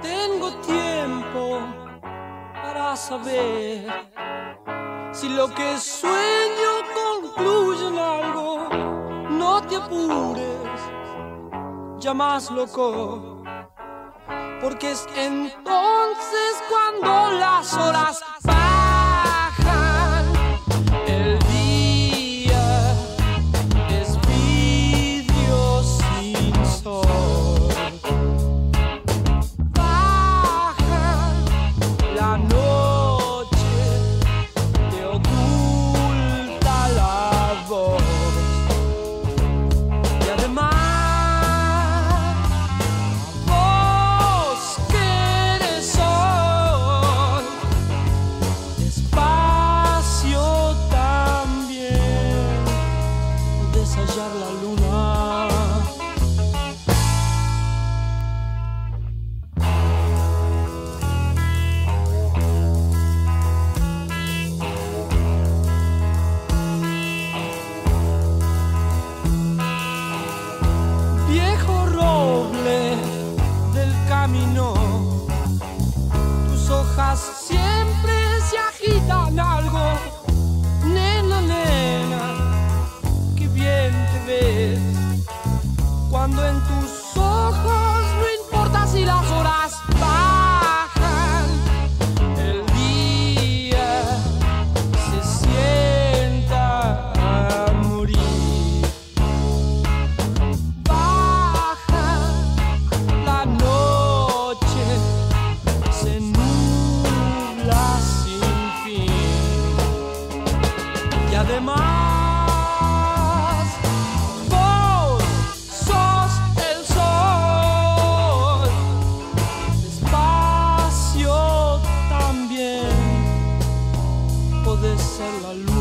Tengo tiempo para saber si lo que sueño concluye en algo. No te apures, ya más loco porque es entonces cuando las horas. más. Vos sos el sol, espacio también, podés ser la luz.